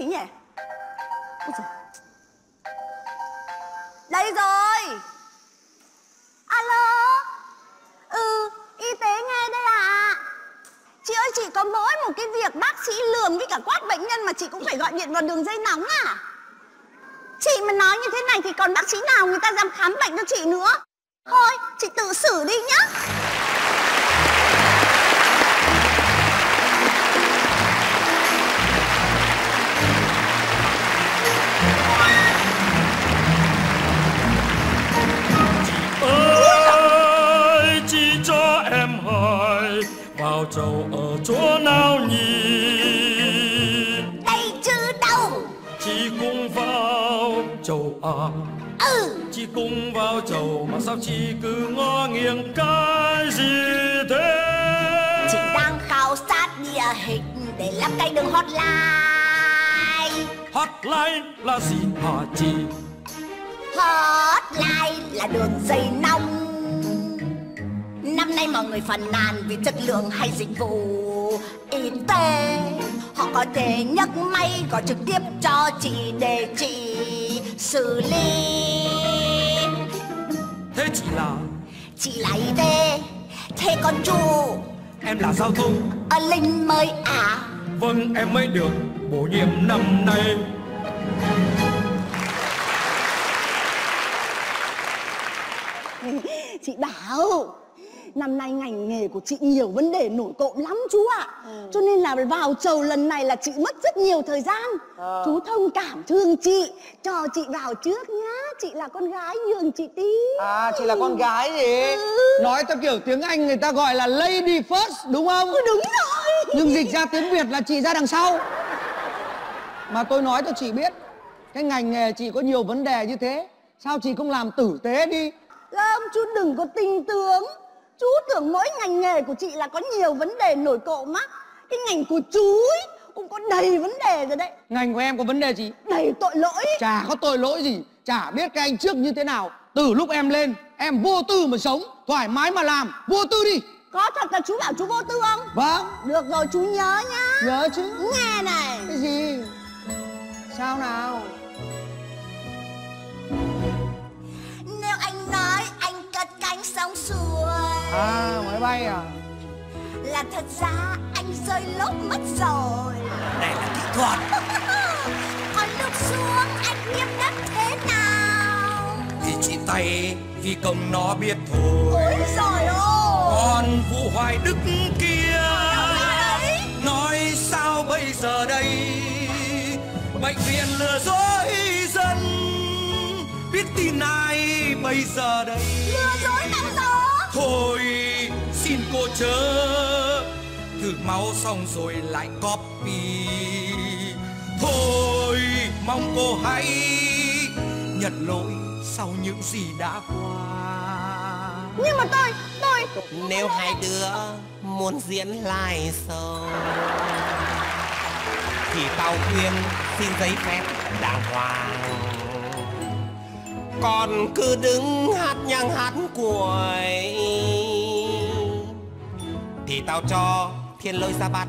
gì nhỉ? Ôi giời. đây rồi. Alo. Ừ y tế nghe đây ạ. Chị ơi chị có mỗi một cái việc bác sĩ lườm với cả quát bệnh nhân mà chị cũng phải gọi điện vào đường dây nóng à? Chị mà nói như thế này thì còn bác sĩ nào người ta dám khám bệnh cho chị nữa? Thôi, chị tự xử đi nhá. Vào chầu ở chỗ nào nhỉ? Đây chứ đâu? Chỉ cùng vào chầu à? Ừ. Chỉ cùng vào chầu mà sao chị cứ ngó nghiêng cái gì thế? Chị đang khảo sát địa hình để lắp cái đường hotline. Hotline là gì hả chị? Hotline là đường dây nóng Năm nay mọi người phàn nàn vì chất lượng hay dịch vụ y tế. Họ có thể nhấc máy gọi trực tiếp cho chị để chị xử lý. Thế chị là? Chị là y tế, thế còn chú? Em là giao thông. Ở Linh mới à? Vâng em mới được bổ nhiệm năm nay. Chị bảo Năm nay ngành nghề của chị nhiều vấn đề nổi cộm lắm chú ạ. Cho nên là vào chầu lần này là chị mất rất nhiều thời gian. Chú thông cảm thương chị. Cho chị vào trước nhá. Chị là con gái nhường chị tí. À chị là con gái gì? Ừ. Nói theo kiểu tiếng Anh người ta gọi là lady first đúng không? Ừ, Đúng rồi. Nhưng dịch ra tiếng Việt là chị ra đằng sau. Mà tôi nói cho chị biết Cái ngành nghề chị có nhiều vấn đề như thế Sao chị không làm tử tế đi? Không chú đừng có tinh tướng Chú tưởng mỗi ngành nghề của chị là có nhiều vấn đề nổi cộm á. Cái ngành của chú ấy cũng có đầy vấn đề rồi đấy. Ngành của em có vấn đề gì? Đầy tội lỗi. Chả có tội lỗi gì Chả biết cái anh trước như thế nào. Từ lúc em lên Em vô tư mà sống Thoải mái mà làm Vô tư đi. Có thật là chú bảo chú vô tư không? Vâng. Được rồi chú nhớ nhá. Nhớ chứ. Nghe này. Cái gì? Sao nào? Nếu anh nói anh cất cánh sóng xuôi À máy bay à? Là thật ra anh rơi lốp mất rồi. Này là kỹ thuật. Còn lúc xuống anh tiếp đất thế nào? Thì chị tay phi công nó biết thôi. Ôi giời ơi! Còn vụ hoài đức kia. Nói sao bây giờ đây? Bệnh viện lừa dối dân. Biết tin ai bây giờ đây? Lừa dối nào giờ Thôi xin cô chớ Thử máu xong rồi lại copy. Thôi mong cô hãy nhận lỗi sau những gì đã qua. Nhưng mà tôi, tôi Nếu hai đứa muốn diễn lại show Thì tao khuyên xin giấy phép đàng hoàng còn cứ đứng hát nhang hát cuội. Thì tao cho thiên lôi ra bắt.